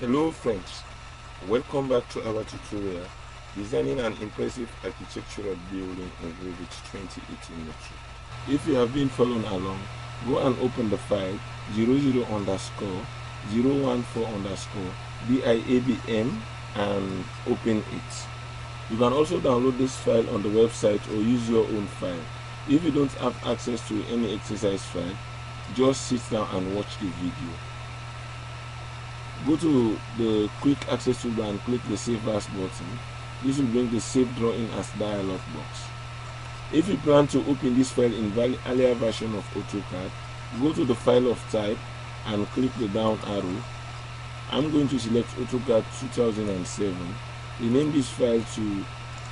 Hello friends, welcome back to our tutorial designing an impressive architectural building in Revit 2018 Metro. If you have been following along, go and open the file 00 underscore 014 underscore DIABM and open it. You can also download this file on the website or use your own file. If you don't have access to any exercise file, just sit down and watch the video. Go to the quick access toolbar and click the save as button. This will bring the save drawing as dialog box. If you plan to open this file in earlier version of AutoCAD, go to the file of type and click the down arrow. I'm going to select AutoCAD 2007. Rename this file to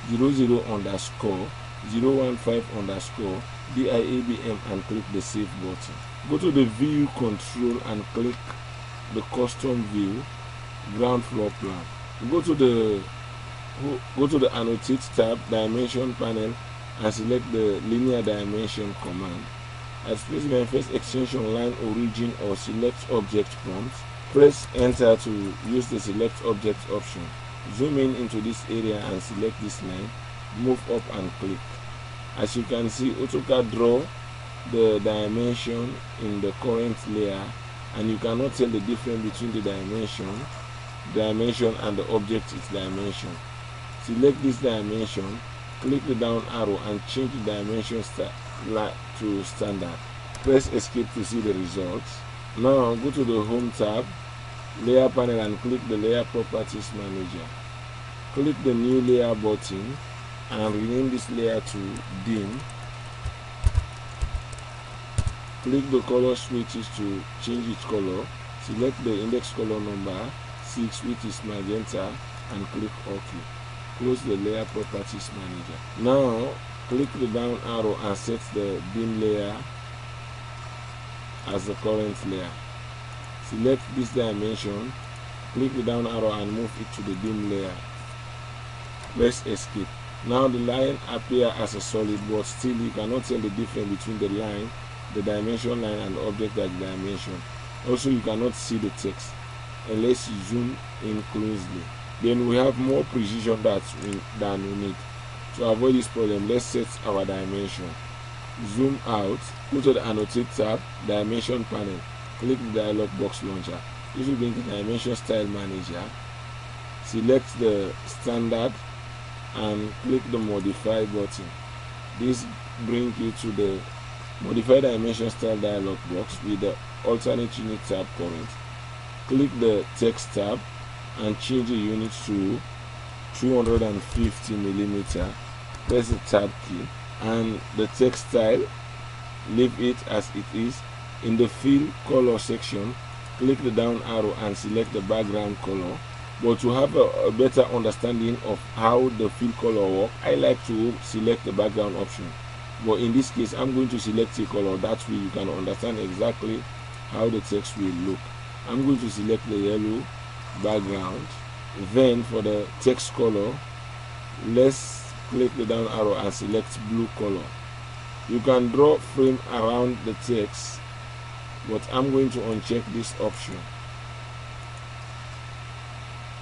00 underscore 015 underscore DIABM and click the save button. Go to the view control and click the custom view ground floor plan. Go to the go to the annotate tab dimension panel and select the linear dimension command. As At specify first extension line origin or select object prompt, press enter to use the select object option. Zoom in into this area and select this line, move up and click. As you can see, AutoCAD draw the dimension in the current layer and you cannot tell the difference between the dimension dimension and the object its dimension. Select this dimension click the down arrow and change the dimension to standard. Press escape to see the results. Now go to the home tab layer panel and click the layer properties manager. Click the new layer button and rename this layer to dim click the color swatches to change its color select the index color number 6 which is magenta and click ok. Close the layer properties manager. Now click the down arrow and set the dim layer as the current layer. Select this dimension click the down arrow and move it to the dim layer. Press escape. Now the line appear as a solid but still you cannot tell the difference between the line the dimension line and object that dimension. Also, you cannot see the text unless you zoom in closely. Then we have more precision that we, than we need. To avoid this problem, let's set our dimension. Zoom out, go to the annotate tab, dimension panel, click the dialog box launcher. This will bring the dimension style manager. Select the standard and click the modify button. This brings you to the Modify dimension style dialog box with the alternate unit tab current. Click the text tab and change the unit to 250 millimeter. Press the tab key and the text style leave it as it is. In the fill color section, click the down arrow and select the background color. But to have a, a better understanding of how the fill color work, I like to select the background option but in this case i'm going to select a color. That way you can understand exactly how the text will look. I'm going to select the yellow background. Then for the text color let's click the down arrow and select blue color. You can draw frame around the text but i'm going to uncheck this option.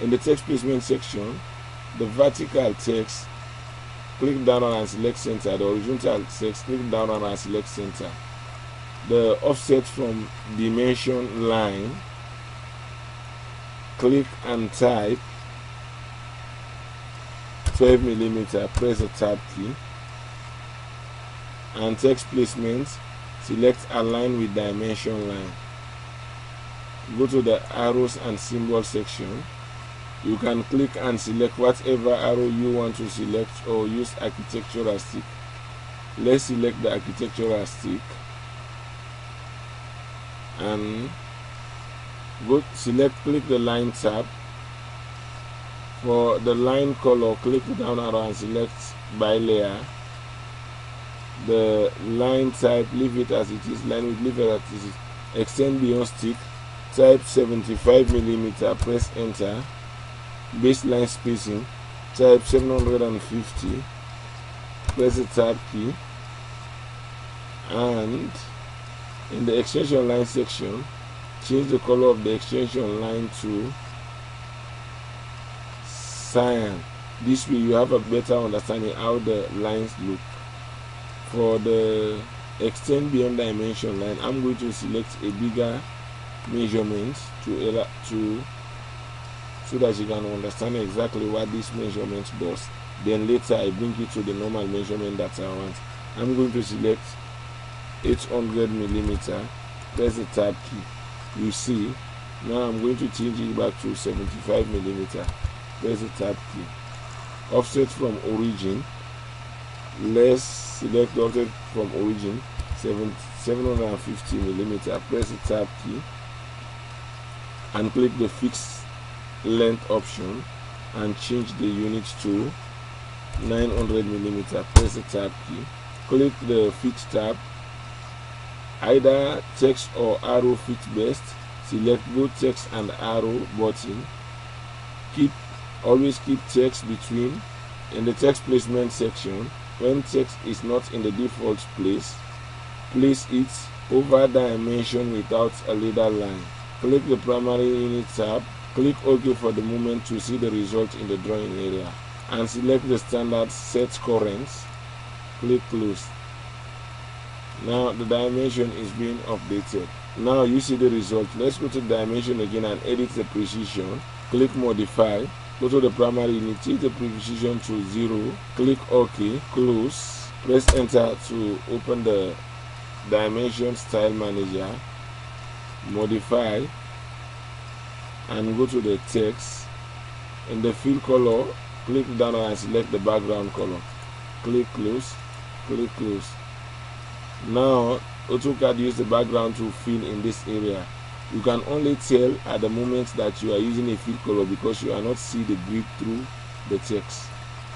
In the text placement section the vertical text click down on and select center. The horizontal text click down on and select center. The offset from dimension line click and type 12 millimeter press the tab key. And text placement select align with dimension line. Go to the arrows and symbol section you can click and select whatever arrow you want to select or use architectural tick. Let's select the architectural tick and go select click the line tab. For the line color click down arrow and select by layer. The line type leave it as it is line with leave it as it is. Extend beyond stick. Type 75 millimeter press enter baseline spacing type 750 press the tab key and in the extension line section change the color of the extension line to cyan. This way you have a better understanding how the lines look. For the extend beyond dimension line i'm going to select a bigger measurement to to so that you can understand exactly what this measurement does. Then later i bring it to the normal measurement that i want. I'm going to select 800 millimeter. Press the tab key. You see now i'm going to change it back to 75 millimeter. Press the tab key. Offset from origin. Let's select offset from origin 7, 750 millimeter. Press the tab key and click the fix length option and change the unit to 900 millimeter press the tab key. Click the fit tab. Either text or arrow fit best. Select both text and arrow button. Keep always keep text between in the text placement section. When text is not in the default place place it over dimension without a leader line. Click the primary unit tab click ok for the moment to see the result in the drawing area and select the standard set currents. Click close. Now the dimension is being updated. Now you see the result. Let's go to dimension again and edit the precision. Click modify. Go to the primary unit. Change the precision to zero. Click ok. Close. Press enter to open the dimension style manager. Modify and go to the text. In the fill color click down and select the background color. Click close click close. Now AutoCAD use the background to fill in this area. You can only tell at the moment that you are using a fill color because you are not see the grid through the text.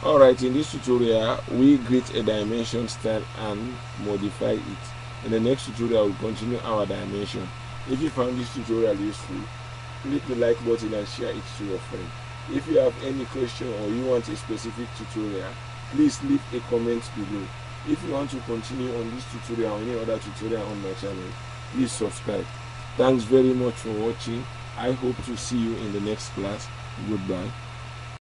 Alright in this tutorial we create a dimension style and modify it. In the next tutorial we'll continue our dimension. If you found this tutorial useful click the like button and share it to your friend. If you have any question or you want a specific tutorial please leave a comment below. If you want to continue on this tutorial or any other tutorial on my channel please subscribe. Thanks very much for watching. I hope to see you in the next class. Goodbye